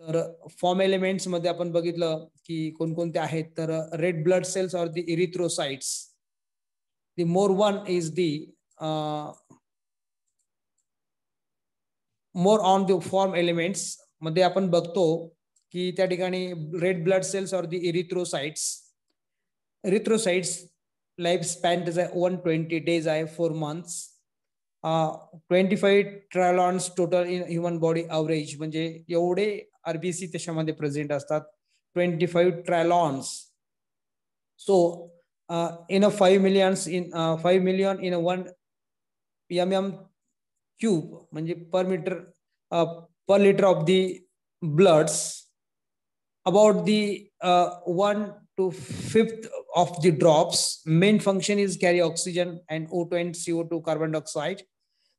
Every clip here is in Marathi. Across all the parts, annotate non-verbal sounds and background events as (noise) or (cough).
तर फॉर्म एलिमेंट्समध्ये आपण बघितलं की कोणकोणते आहेत तर red blood cells or the erythrocytes the more one is the more on the form एलिमेंट्समध्ये आपण बघतो की त्या ठिकाणी red blood cells or the erythrocytes erythrocytes lifespan त्याचा वन ट्वेंटी डेज आहे four months twenty five trillions total in human body average म्हणजे एवढे आरबीसी त्याच्यामध्ये प्रेझेंट असतात twenty five trillions so in a five millions in five million in a one M M cube म्हणजे per metre per litre of the bloods about the one to fifth of the drops. Main function is carry oxygen and O2 and CO2 carbon dioxide.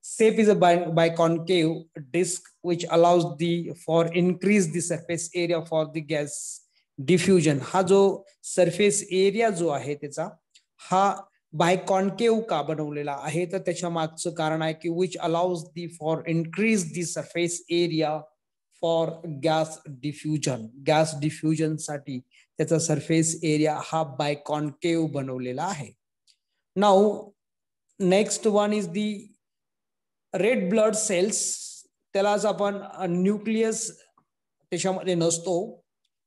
Shape is a biconcave disk which allows the for increase the surface area for the gas diffusion. हा जो सरफेस एरिया जो आहे त्याचा हा बायकॉनकेव का बनवलेला आहे? तर त्याच्या मागचं कारण आहे की which allows the for increase the surface area for gas diffusion gas डिफ्युजनसाठी त्याचा सरफेस एरिया हा बायकॉनकेव बनवलेला आहे. Now next one is the red blood cells त्यालाच आपण न्यूक्लियस त्याच्यामध्ये नसतो.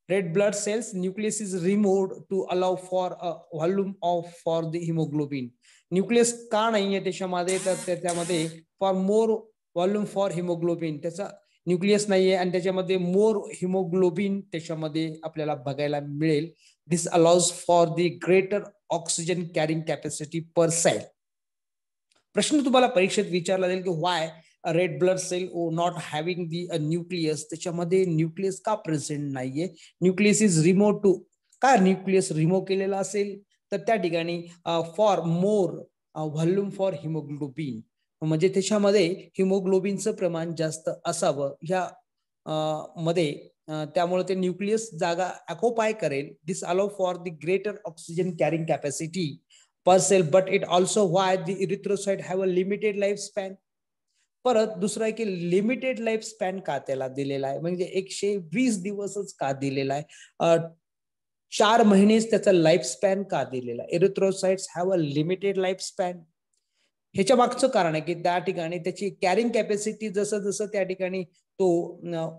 Red blood cells nucleus is removed to allow for a volume of for the haemoglobin nucleus का नाहीये त्याच्यामध्ये? तर त्याच्यामध्ये for more volume for haemoglobin त्याचा न्यूक्लियस नाहीये आणि त्याच्यामध्ये मोर हिमोग्लोबिन त्याच्यामध्ये आपल्याला बघायला मिळेल. This allows for the greater oxygen carrying capacity per cell प्रश्न तुम्हाला परीक्षेत विचारला जाईल की why red blood cell oh not having the nucleus त्याच्यामध्ये न्यूक्लियस का प्रेझेंट नाहीये? न्यूक्लियस इज रिमोव टू का न्यूक्लियस रिमोव्ह केलेला असेल? तर त्या ठिकाणी for more volume for haemoglobin म्हणजे त्याच्यामध्ये हिमोग्लोबिनचं प्रमाण जास्त असावं. ह्या मध्ये त्यामुळे ते न्यूक्लियस जागा अकोपाय करेल. This allow for the greater oxygen carrying capacity per cell but it also why the erythrocyte have a limited lifespan परत दुसरं आहे की लिमिटेड लाईफ स्पॅन का त्याला दिलेला आहे? म्हणजे एकशे वीस दिवसच का दिलेला आहे? चार महिनेच त्याचा लाईफ स्पॅन का दिलेला आहे? Erythrocytes have a limited lifespan ह्याच्या मागचं कारण आहे की त्या ठिकाणी त्याची कॅरिंग कॅपॅसिटी जसं जसं त्या ठिकाणी तो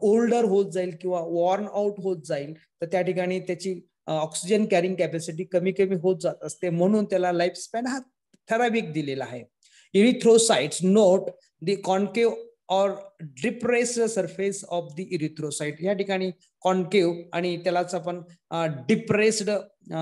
ओल्डर होत जाईल किंवा वॉर्न आउट होत जाईल तर त्या ठिकाणी त्याची ऑक्सिजन कॅरिंग कॅपॅसिटी कमी कमी होत जात असते. म्हणून त्याला लाईफ स्पॅन हा ठराविक दिलेला आहे. Erythrocytes note the concave or depress surface of the erythrocyte या ठिकाणी कॉन्केव आणि त्यालाच आपण depressed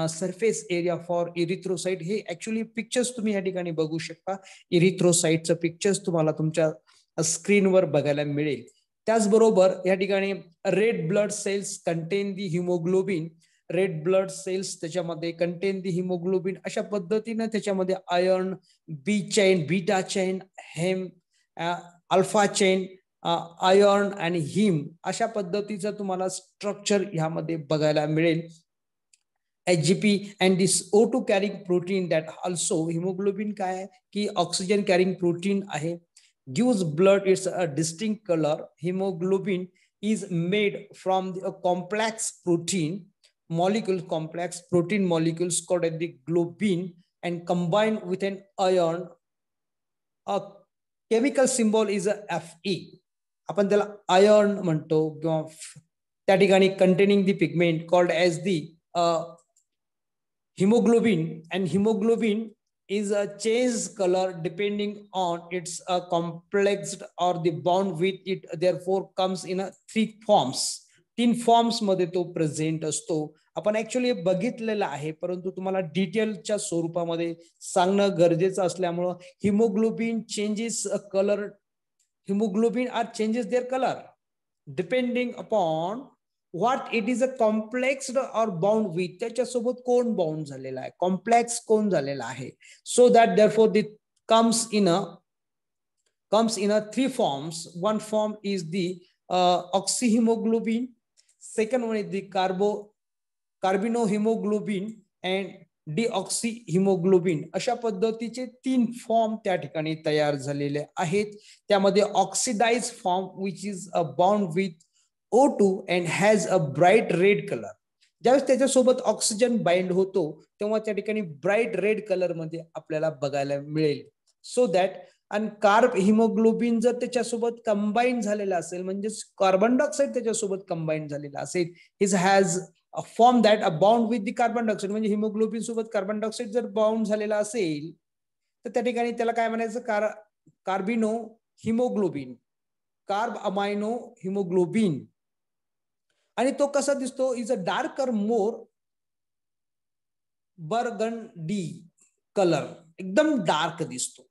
surface area for erythrocyte हे ऍक्च्युली पिक्चर्स तुम्ही या ठिकाणी बघू शकता. इरिथ्रोसाइटचं पिक्चर्स तुम्हाला तुमच्या स्क्रीनवर बघायला मिळेल. त्याचबरोबर या ठिकाणी red blood cells contain the haemoglobin red blood cells त्याच्यामध्ये कंटेन दी हिमोग्लोबिन अशा पद्धतीनं त्याच्यामध्ये iron B chain beta chain haem alpha chain iron आणि हिम अशा पद्धतीचं तुम्हाला स्ट्रक्चर ह्यामध्ये बघायला मिळेल. H G P and this O two carrying protein that also haemoglobin काय आहे? की ऑक्सिजन कॅरिंग प्रोटीन आहे. Gives blood its a distinct colour haemoglobin is made from the complex protein molecule complex protein molecules called the globin and combined with an iron a chemical symbol is a fe आपण त्याला आयर्न म्हणतो किंवा त्या ठिकाणी containing the pigment called as the haemoglobin and haemoglobin is a change color depending on its a complex or the bond with it therefore comes in a three forms तीन फॉर्म्समध्ये तो प्रेझेंट असतो. आपण ऍक्च्युली बघितलेलं आहे परंतु तुम्हाला डिटेलच्या स्वरूपामध्ये सांगणं गरजेचं असल्यामुळं haemoglobin changes colour haemoglobin are changes their colour depending upon what it is a complex or bound with त्याच्यासोबत कोण बाउंड झालेला आहे? कॉम्प्लेक्स कोण झालेला आहे? So that therefore the comes in a comes in a three forms one form is the oxyhaemoglobin second one is the carbo carbaminohaemoglobin and deoxyhaemoglobin अशा पद्धतीचे तीन फॉर्म त्या ठिकाणी तयार झालेले आहेत. त्यामध्ये oxidise form which is a bound with O two and has a bright red colour ज्यावेळेस त्याच्यासोबत ऑक्सिजन बाइंड होतो तेव्हा त्या ठिकाणी ब्राईट रेड कलरमध्ये आपल्याला बघायला मिळेल. सो दॅट आणि कार्ब हिमोग्लोबिन जर त्याच्यासोबत कंबाईन झालेला असेल म्हणजे कार्बन डायऑक्साईड त्याच्यासोबत कंबाईन झालेला असेल his has form that a bound with the carbon dioxide म्हणजे हिमोग्लोबिन सोबत कार्बन डायऑक्साईड जर बाउंड झालेला असेल तर त्या ठिकाणी त्याला काय म्हणायचं? Car carbaminohaemoglobin carbaminohaemoglobin. आणि तो कसा दिसतो? Is a darker more burgundy colour एकदम डार्क दिसतो.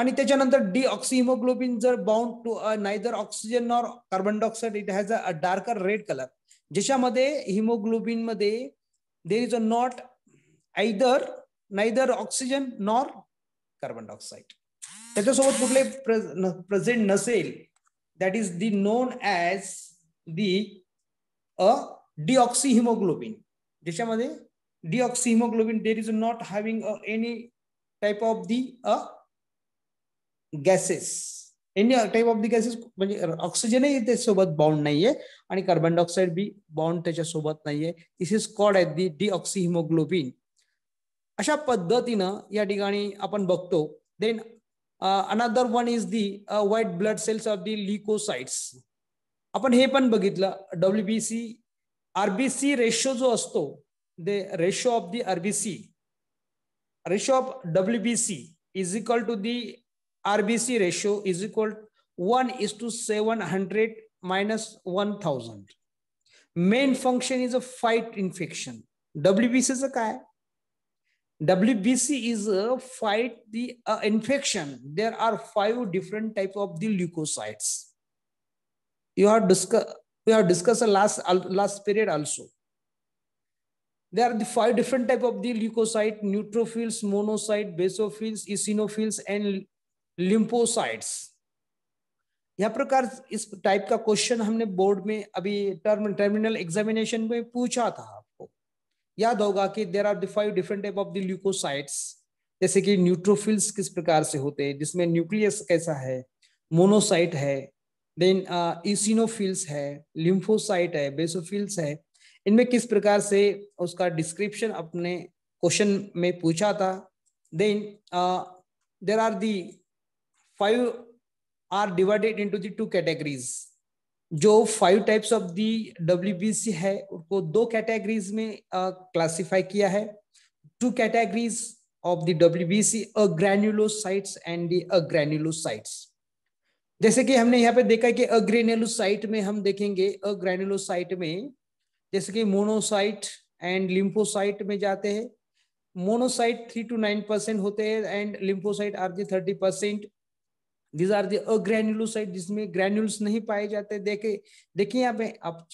आणि त्याच्यानंतर डी हिमोग्लोबिन जर bound to neither oxygen nor carbon dioxide it has a darker red colour ज्याच्यामध्ये हिमोग्लोबिनमध्ये there is a not either neither oxygen nor carbon dioxide त्याच्यासोबत कुठले प्रेझेंट नसेल that is the known as the a deoxyhaemoglobin ज्याच्यामध्ये deoxyhaemoglobin there is not having any type of the a gases. Any type of the gases म्हणजे ऑक्सिजनही त्याच्यासोबत बाउंड नाहीये आणि कार्बन डायऑक्साईड बी बाउंड त्याच्यासोबत नाहीये. This is called at the the haemoglobin अशा पद्धतीनं या ठिकाणी आपण बघतो. Then another one is the white blood cells of the leucocytes आपण हे पण बघितलं. डब्ल्यूबीसी आरबीसी रेशो जो असतो the ratio of the RBC ratio of WBC is equal to the RBC ratio is equal 1 is to 700 minus 1000. Main function is a fight infection. WBC is a guy. WBC is a fight the uh, infection. There are five different type of the leukocytes. You have discussed we have discussed last last period also. There are the five different type of the leukocyte, neutrophils, monocyte, basophils, eosinophils, and lymphocytes. यह प्रकार इस टाइप का क्वेश्चन हमने बोर्ड में अभी टर्म टर्मिनल एग्जामिनेशन में पूछा था आपको। याद होगा कि there are five different type of the leucocytes जैसे कि न्यूट्रोफिल्स किस प्रकार से होते हैं, जिसमें न्यूक्लियस कैसा है मोनोसाइट है देन इसिनोफिल्स है लिम्फोसाइट है बेसोफिल्स है। इनमें किस प्रकार से उसका डिस्क्रिप्शन अपने क्वेश्चन में पूछा था। Then there are the five are divided into the two categories जो five types of the W है, उनको दो कैटेगरीज में क्लासिफाई किया है। Two categories of the W agranulocytes and the agranulocytes जैसे कि हमने यहाँ पे देखा कि अग्रेन्युलोसाइट में हम देखेंगे अग्रेन्युलोसाइट में जैसे कि मोनोसाइट एंड लिम्फोसाइट में जाते हैं। Monocyte three two nine percent होते हैं and lymphocyte are the thirty percent these are agranulocyte जिसमें ग्रेन्यूल्स नहीं पाए जाते, देखे, देखिए यहाँ पे आप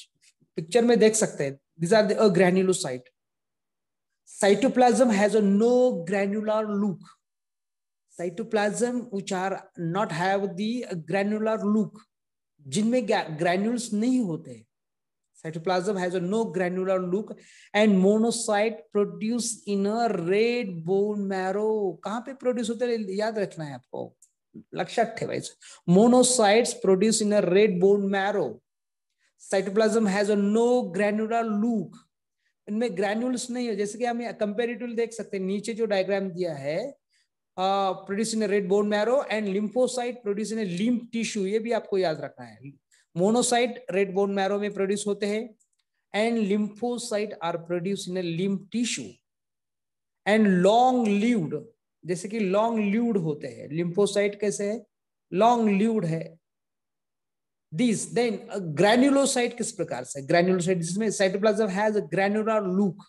पिक्चर में देख सकते हैं। These are the agranulocyte cytoplasm has a no granular look cytoplasm which are not have the granular look जिनमें ग्रैन्यूल्स नहीं होते। Cytoplasm has a no granular look and monocyte produce in a red bone marrow. कहाँ पे प्रोड्यूस होते हैं? याद रखना है आपको। लक्षात ठेवायचं. Monocytes produce in a red bone marrow cytoplasm has a no granular look इनमें ग्रैन्यूल्स नहीं है, जैसे कि हम कंपेरेटिव देख सकते हैं, नीचे जो डायग्राम दिया है produce in red bone marrow and lymphocyte produce in lymph tissue ये भी आपको याद रखना है। मोनोसाइट रेड बोन मैरो में प्रोड्यूस होते हैं and lymphocyte are produce in lymph tissue and long lived जैसे कि लॉन्ग ल्यूड होते हैं लिम्फोसाइट कैसे है? लॉन्ग ल्यूड है। दिस देन ग्रैन्युलोसाइट किस प्रकार से? ग्रैन्युलोसाइट जिसमें cytoplasm has a granular look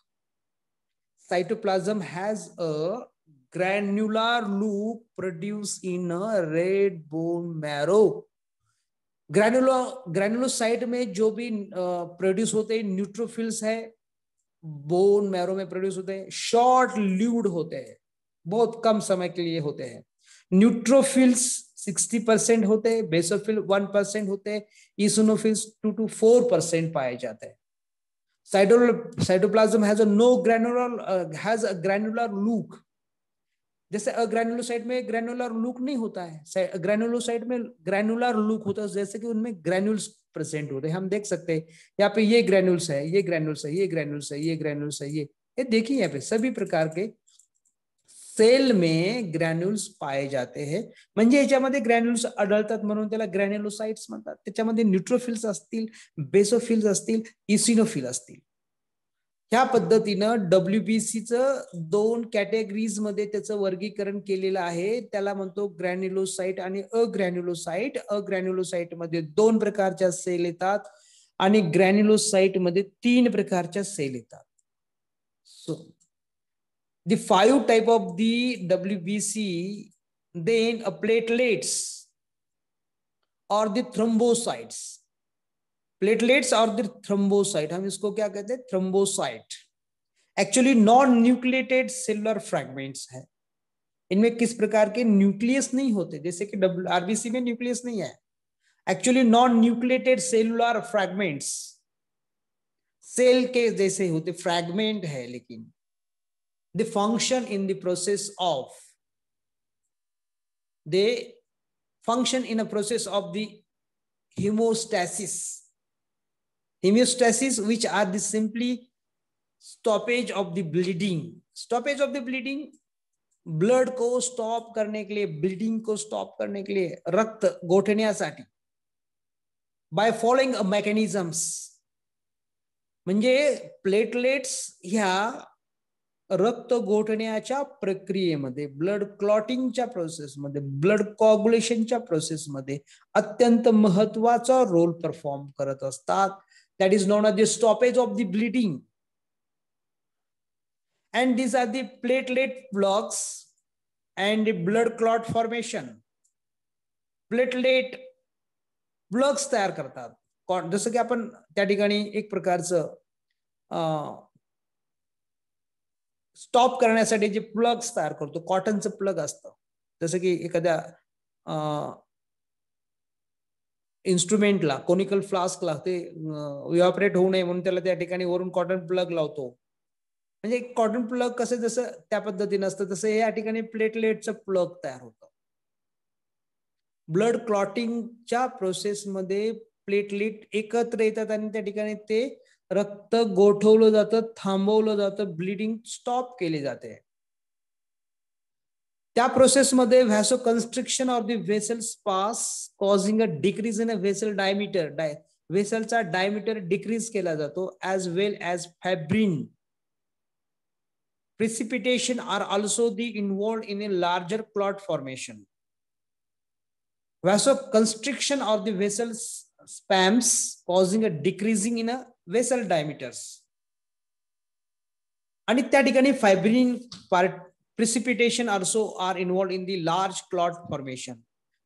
cytoplasm has a granular look produce in a red bone marrow granulo granulocyte में जो भी प्रोड्यूस होते हैं न्यूट्रोफिल्स है बोन मैरो में प्रोड्यूस होते हैं शॉर्ट ल्यूड होते हैं। बहुत कम समय के लिए होते हैं। न्यूट्रोफिल्स सिक्सटी परसेंट होते हैं बेसोफिल वन परसेंट होते हैं eosinophils two two four percent पाए जाते हैं। Cytoplasm has a no granular has a granular look जैसे अग्रेनुलोसाइट में ग्रैनुलर लुक नहीं होता है ग्रैनुलोसाइट में ग्रैनुलर लुक होता है, जैसे कि उनमें ग्रैन्यूल्स प्रेजेंट होते हैं। हम देख सकते हैं, यहाँ पे ये ग्रैन्यूल्स है, ये ग्रैन्यूल्स है, ये ग्रैन्यूल्स है, ये ग्रैन्यूल्स है, ये। ये देखिए यहाँ पे सभी प्रकार के सेल में ग्रॅन्युल्स पाए जाते हे। म्हणजे याच्यामध्ये ग्रॅन्युल्स आढळतात म्हणून त्याला ग्रॅन्युलोसाइट्स म्हणतात. त्याच्यामध्ये न्यूट्रोफिल्स असतील बेसोफिल्स असतील इसिनोफिल असतील. ह्या पद्धतीनं डब्ल्यूबीसीचं दोन कॅटेगरीजमध्ये त्याचं वर्गीकरण केलेलं आहे. त्याला म्हणतो ग्रॅन्युलोसाइट आणि अग्रॅन्युलोसाइट अग्रॅन्युलोसाइटमध्ये दोन प्रकारच्या सेल येतात आणि ग्रॅन्युलोसाइटमध्ये तीन प्रकारच्या सेल येतात. So the five type of the WBC, then a platelets or the thrombocytes. Platelets और द थ्रम्बोसाइट हम इसको क्या कहते हैं? Thrombocyte actually non nucleated cellular fragments है। इनमें किस प्रकार के न्यूक्लियस नहीं होते? जैसे कि डब्ल्यू आरबीसी में न्यूक्लियस नहीं है। Actually non nucleated cellular fragments cell के जैसे होते फ्रैगमेंट है लेकिन। They function in the process of they function in a process of the hemostasis hemostasis which are the simply stoppage of the bleeding stoppage of the bleeding blood को स्टॉप करने के लिए ब्लीडिंग को स्टॉप करने के लिए रक्त गोठण्यासाठी बाय फॉलोइंग मेकॅनिझम्स म्हणजे प्लेटलेट्स ह्या रक्त गोठण्याच्या प्रक्रियेमध्ये ब्लड क्लॉटिंगच्या प्रोसेसमध्ये ब्लड कॉग्युलेशनच्या प्रोसेसमध्ये अत्यंत महत्त्वाचा रोल परफॉर्म करत असतात. That is known the stoppage of the bleeding and these are the platelet blocks and blood clot formation platelet blocks तयार करतात. जसं की आपण त्या ठिकाणी एक प्रकारचं स्टॉप करण्यासाठी जे प्लग्स तयार करतो कॉटनचं प्लग असतं. जसं की एखाद्या इन्स्ट्रुमेंटला कोनिकल फ्लास्कला ते इव्हॉपरेट होऊ नये म्हणून त्याला त्या ठिकाणी वरून कॉटन प्लग लावतो. म्हणजे कॉटन प्लग कसं जसं त्या पद्धतीनं असतं तसं या ठिकाणी प्लेटलेटचं प्लग तयार होतं. ब्लड क्लॉटिंगच्या प्रोसेसमध्ये प्लेटलेट एकत्र येतात आणि त्या ठिकाणी ते रक्त गोठवलं जातं थांबवलं जातं ब्लिडिंग स्टॉप केली जाते. त्या प्रोसेसमध्ये vasoconstriction of the vessel pass causing a decrease in a vessel diameter dia व्हेसलचा diameter decrease केला जातो as well as fibrin precipitation are also the involved in a larger clot formation. Vasoconstriction of the vessels spams causing a decreasing in a vessel diameters आणि त्या ठिकाणी fibrin part precipitation also are involved in the large clot formation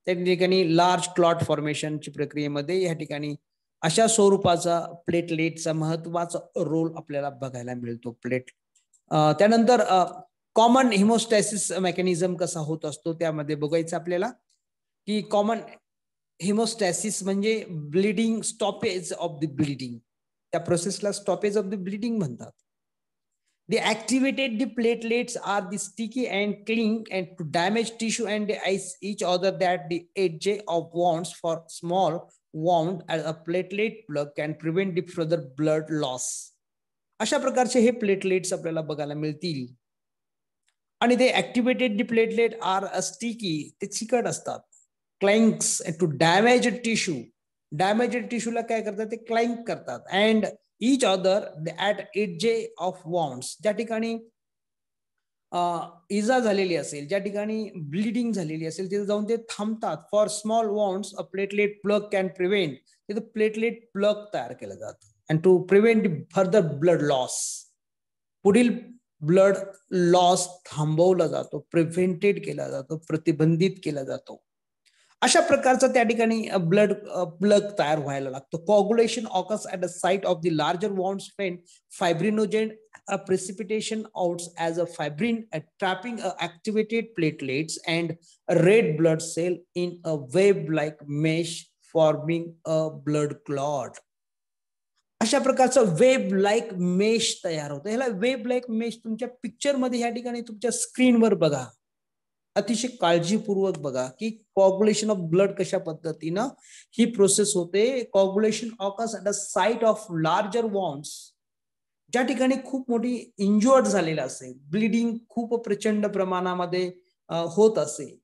त्या ठिकाणी लार्ज क्लॉट फॉर्मेशनची प्रक्रियेमध्ये या ठिकाणी अशा स्वरूपाचा प्लेटलेटचा महत्त्वाचा रोल आपल्याला बघायला मिळतो प्लेट त्यानंतर कॉमन हिमोस्टॅसिस मेकॅनिझम कसा होत असतो त्यामध्ये बघायचं आपल्याला की कॉमन हिमोस्टॅसिस म्हणजे bleeding stoppage of the bleeding. त्या प्रोसेसला स्टॉपेज ऑफ द ब्लिडिंग म्हणतात. The activated the platelets are the sticky and cling and to damage tissue and the ice each other that the edge of wounds for small wound and a platelet plug can prevent the further blood loss अशा प्रकारचे हे प्लेटलेट्स आपल्याला बघायला मिळतील. आणि ते activated the platelet are a sticky ते चिकट असतात. Clings to damage tissue damaged टिश्यूला काय करतात? ते क्लाइंक करतात. And each other at edge of wounds ज्या ठिकाणी इजा झालेली असेल ज्या ठिकाणी ब्लिडिंग झालेली असेल तिथे जाऊन ते थांबतात. For small wounds a platelet plug can prevent तिथे प्लेटलेट प्लग तयार केलं जातं. And to prevent further blood loss पुढील ब्लड लॉस थांबवला जातो. प्रिव्हेंटेड केला जातो. प्रतिबंधित केला जातो. अशा प्रकारचा त्या ठिकाणी ब्लड प्लग तयार व्हायला लागतो. Coagulation occurs at the site of the larger wound spend fibrinogen precipitation precipitation out as a fibrin trapping a activated platelets and a red blood cell in a web-like mesh forming a blood clot. अशा प्रकारचं वेब लाईक मेश तयार होतं. ह्याला वेब लाईक मेश तुमच्या पिक्चरमध्ये ह्या ठिकाणी तुमच्या स्क्रीनवर बघा. अतिशय काळजीपूर्वक बघा की कॉग्युलेशन ऑफ ब्लड कशा पद्धतीनं ही प्रोसेस होते. Coagulation occurs at the site of larger wounds ज्या ठिकाणी खूप मोठी इंज्युअर्ड झालेला असेल ब्लिडिंग खूप प्रचंड प्रमाणामध्ये होत असेल.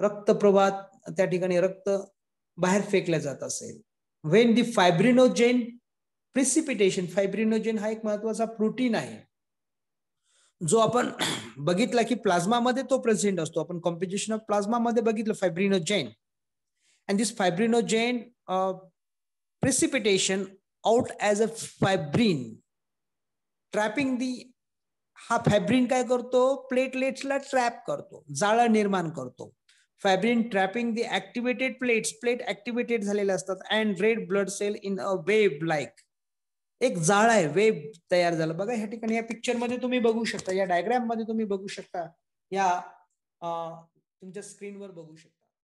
रक्तप्रवाह त्या ठिकाणी रक्त बाहेर फेकल्या जात असेल. When the fibrinogen precipitation fibrinogen हा एक महत्त्वाचा प्रोटीन आहे. जो आपण (clears throat) बघितला की प्लाझ्मामध्ये तो प्रेझेंट असतो. आपण कॉम्पिटिशन ऑफ प्लाझ्मामध्ये बघितलं fibrinogen and this fibrinogen precipitation out as a fibrin trapping the हा फॅब्रिन काय करतो? प्लेटलेट्सला ट्रॅप करतो. जाळं निर्माण करतो. Fibrin trapping the activated plates plate activated झालेले असतात. And red blood cell in a web like एक जाळ आहे वेब तयार झालं. बघा या ठिकाणी या पिक्चरमध्ये तुम्ही बघू शकता या डायग्राममध्ये तुम्ही बघू शकता या तुमच्या स्क्रीनवर बघू शकता.